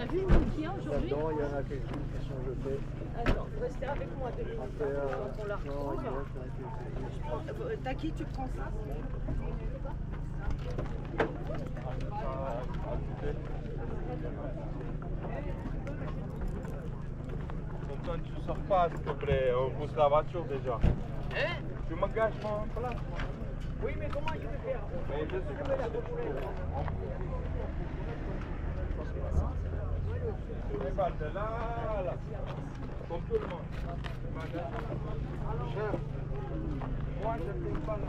a vu une a aujourd'hui Là-dedans, il y en a quelques-unes qui sont jetées. Attends, restez avec moi deux minutes. Euh, on la retrouve. en quelques-unes. Euh, T'as qui Tu prends ça Quand tu sors pas, s'il te plaît, on pousse la voiture déjà. Hein Tu me gâches mon place. Oui, mais comment il veut faire Mais je sais que Les balles de là, là. Comme tout le monde. Je ne pas là.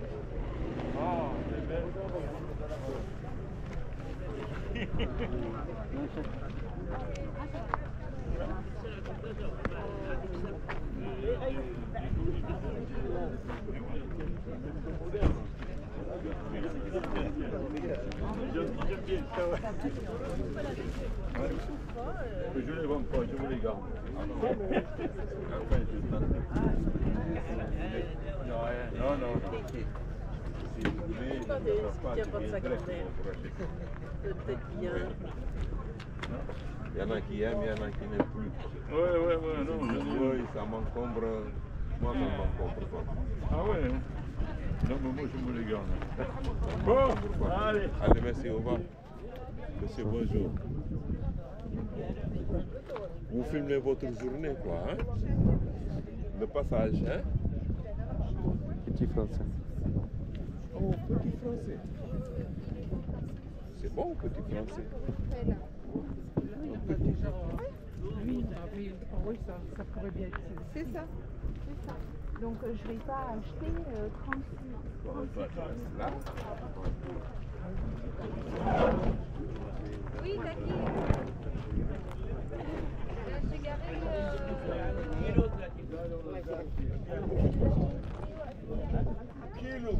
Thank you. Eu Júlio levou eu vou ligar. Não, não. não. Il y en a qui aiment, il y en a qui n'aiment plus. Oui, oui, oui, non, je dis. Oui, ça m'encombre. Moi, ça m'encombre. Ah ouais Non, mais moi, je me les garde. Bon, allez. Allez, merci, au revoir. Monsieur, bonjour. Vous filmez votre journée, quoi, hein? Le passage, hein? Petit français. Oh, petit français. C'est bon, petit français. Oui, bah ah ça, pourrait bien être. C'est ça, c'est ça. Donc euh, je vais pas acheter euh, 36. Là Oui, euh, Kilo.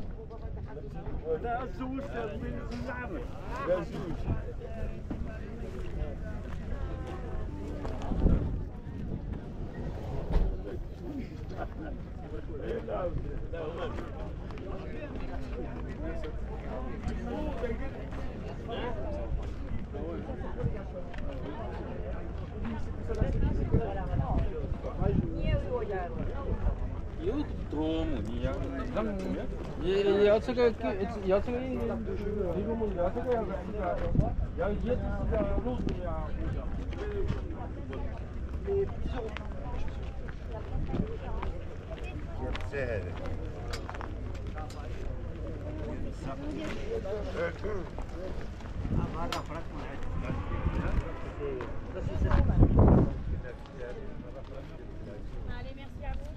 Daar is Я сега я сега и дивимо я сега я сега я ето сега русния. Sério. A vaga pra Allez, merci à vous.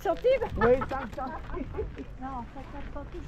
5 centimes oui, 50. Non, 50 centimes.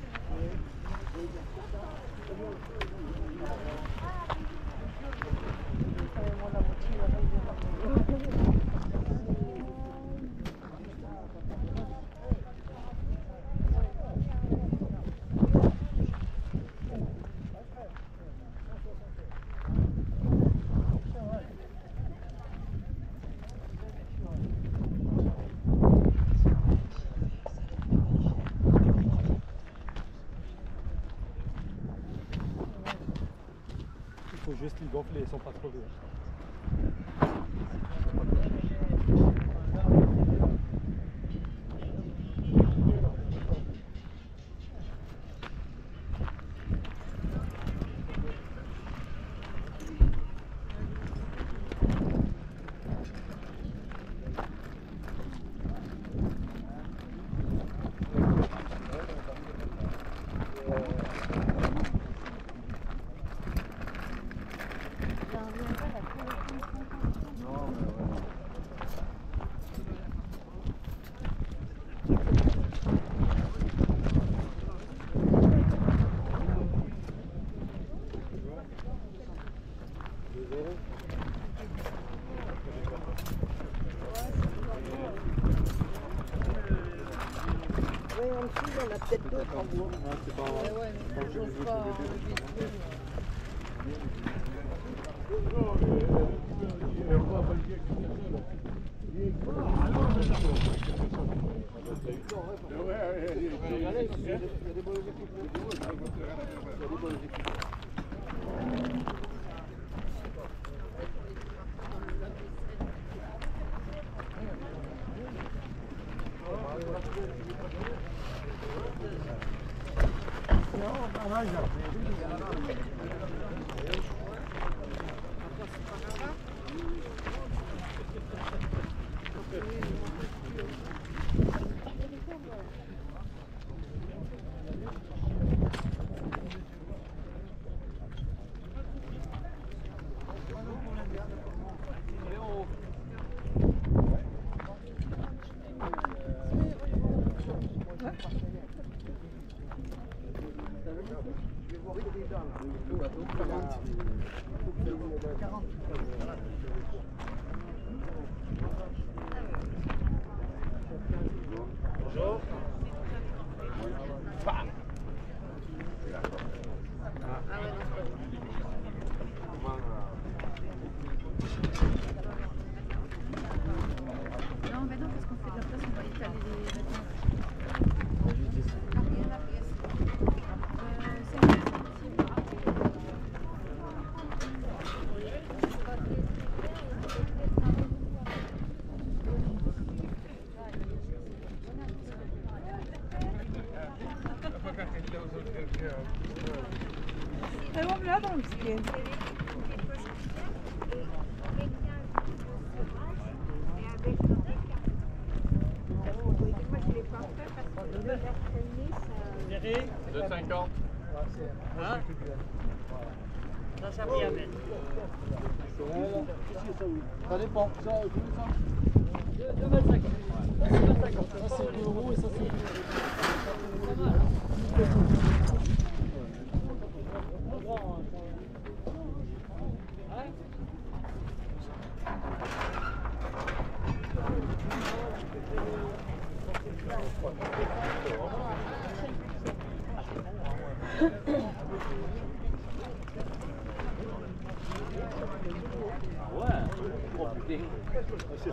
Les gonfler, ils sont pas trop vieux. Oui, en dessous, il y en a peut-être d'autres en c'est pas, Léo, Non, mais non, parce qu'on fait de la place, on va étaler les vêtements. Rien la pièce. Euh, c'est un Evo Mladomski. Ça dépend. Ça, vous voulez ça 2,50. Ça, c'est 2 euros et ça, c'est 2 ouais Oh putain C'est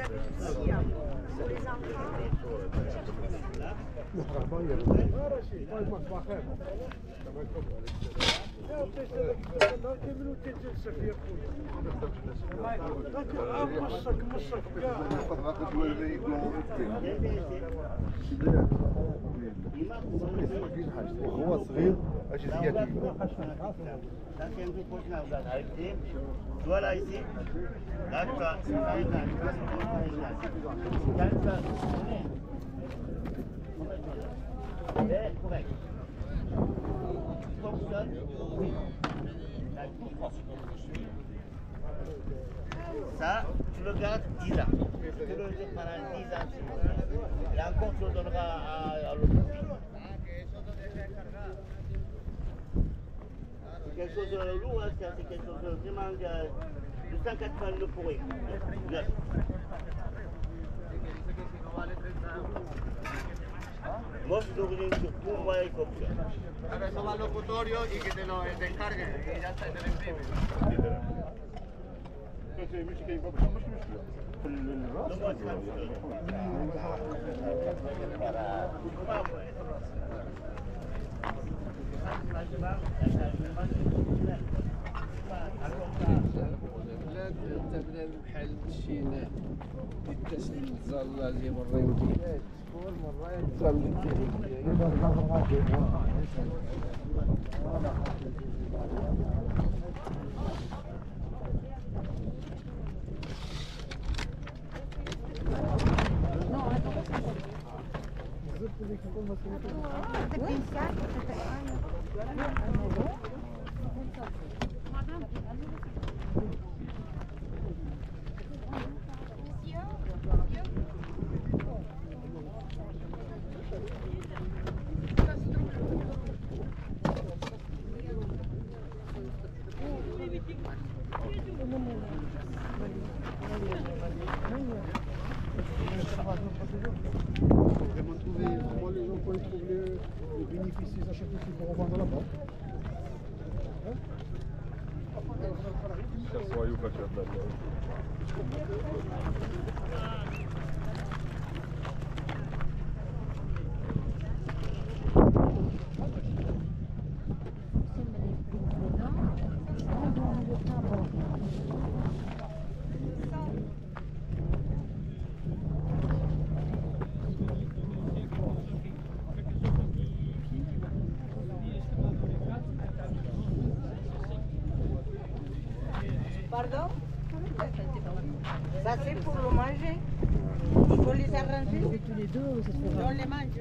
avez aussi pour les enfants. زي وهو صغير اجي زيادة Ça, c'est un peu proche là, regarde, arrêtez. Tu vois là, ici Là, tu Ça, tu le gardes 10 ans. Tu le jettes pendant 10 ans. Et encore, tu le donneras à, à l'autre. C'est quelque chose de lourd, hein, c'est quelque chose de vraiment de, de 180 pour eux. Neuf. Pero eso va al locutorio y que te lo descarguen y ya está, te lo imprimen. البلاد تبنى بحال شي ناس يتسلل الزلازل والريم Madame, C'est pour manger. Il les arranger. On les mange.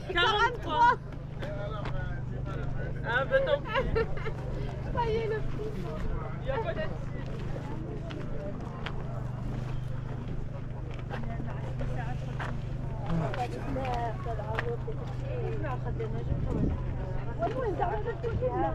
43 Ah bah tant pis Ça y est le fou Il n'y a pas de خدينا جبتوا والله زعما درتوا كيفنا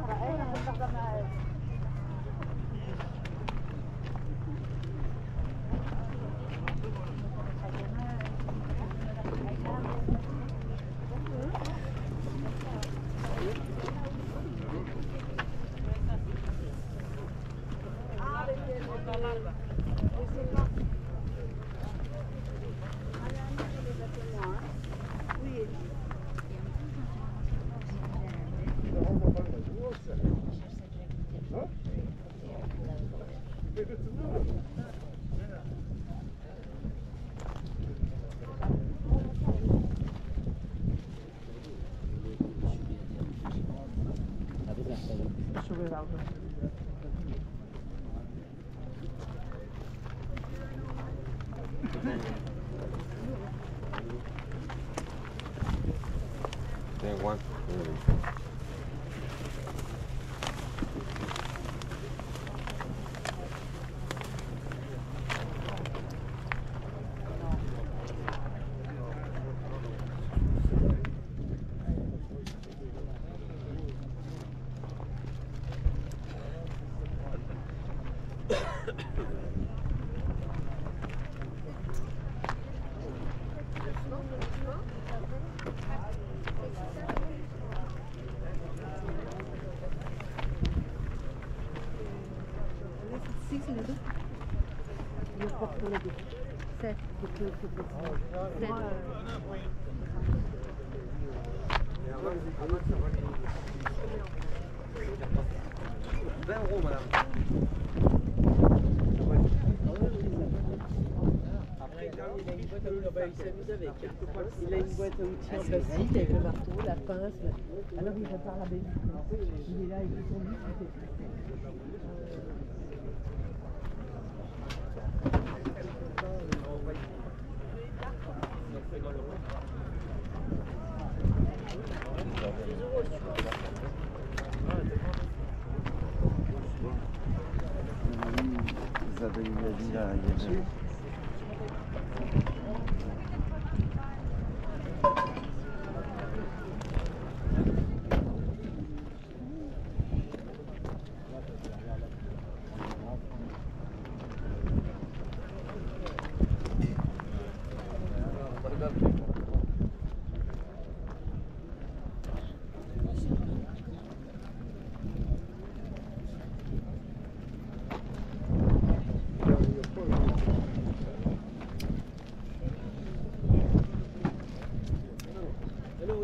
20 euros, madame. Il a une boîte à outils en avec ah, le marteau, la pince. Alors il repart à Belgique. Il est là avec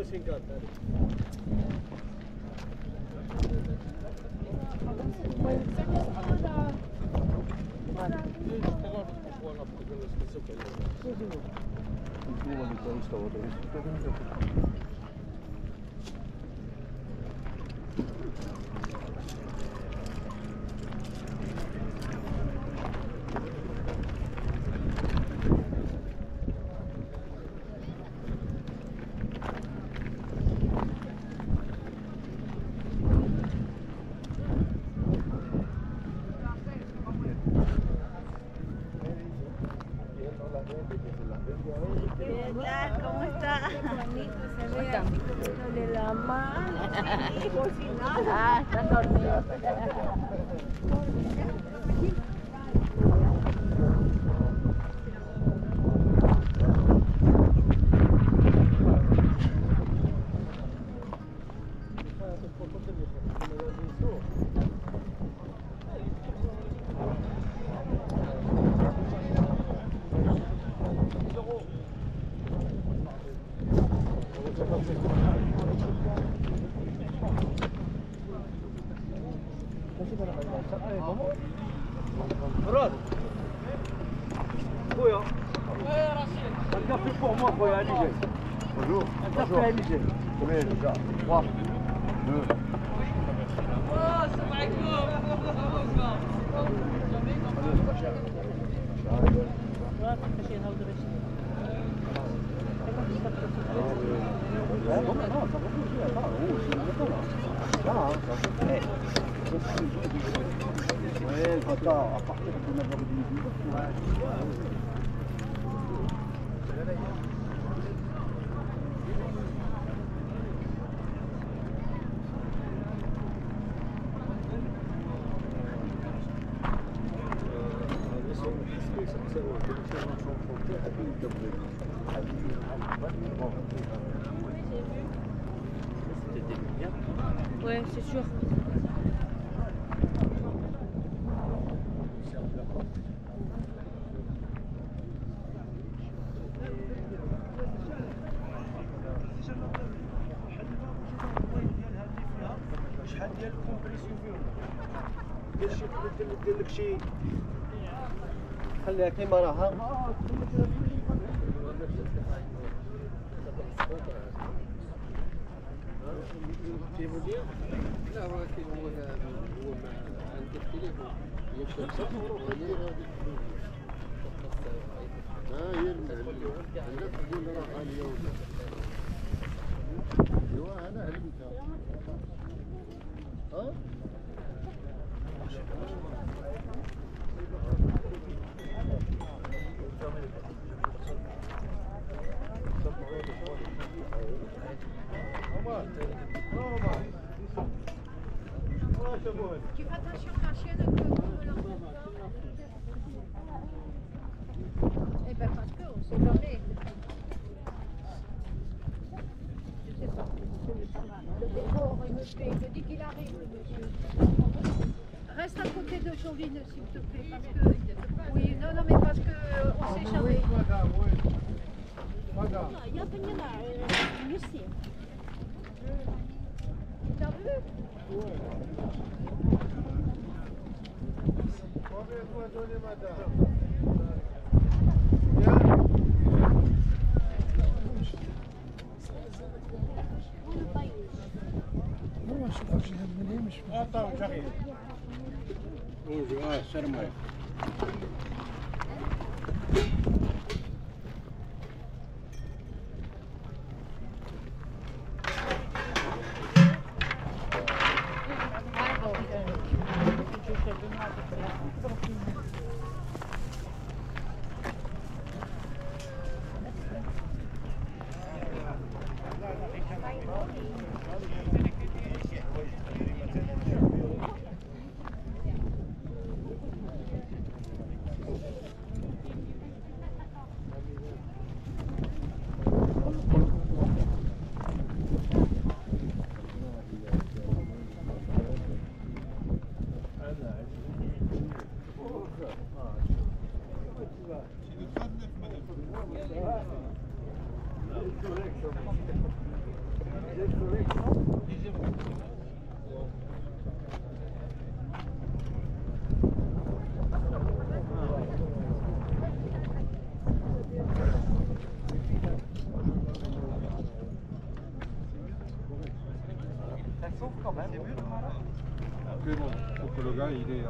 Pushing cut. Dándole la mano. Por si nada. Ah, están dormidos. sûr. شحال ديال الكومبريسيون فيهم دير شي دير لك شي خليها كيما راها لا ولكن هو هو عند التليفون يكتب ها هي لا تقول راه غالية ولا ايوا أنا علمت ها Tu fais attention à la chienne que tu leur Eh bien, parce qu'on s'est jamais. Je sais pas, le il me fait. Je dis qu'il arrive, monsieur. Reste à côté de Jovine, s'il te plaît. Oui, non, non, mais parce qu'on s'est jamais. Il Tamam, çok iyi. Olacak, ha, sarmayın. Faut que le gars, il est.